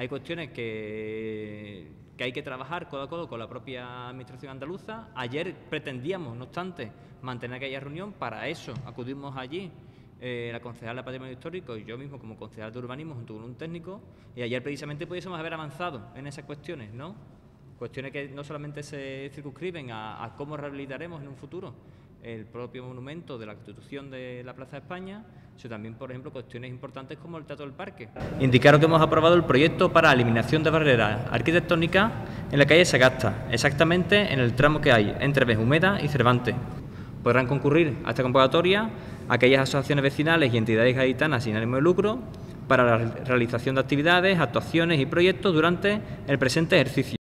Hay cuestiones que, que hay que trabajar codo a codo con la propia Administración andaluza. Ayer pretendíamos, no obstante, mantener aquella reunión. Para eso acudimos allí eh, la concejal de Patrimonio Histórico y yo mismo como concejal de Urbanismo junto con un técnico. Y ayer precisamente pudiésemos haber avanzado en esas cuestiones, ¿no? Cuestiones que no solamente se circunscriben a, cómo rehabilitaremos en un futuro el propio monumento de la Constitución de la Plaza de España, sino también, por ejemplo, cuestiones importantes como el Teatro del Parque. Indicaron que hemos aprobado el proyecto para eliminación de barreras arquitectónicas en la calle Sagasta, exactamente en el tramo que hay entre Bejumeda y Cervantes. Podrán concurrir a esta convocatoria aquellas asociaciones vecinales y entidades gaditanas sin ánimo de lucro para la realización de actividades, actuaciones y proyectos durante el presente ejercicio.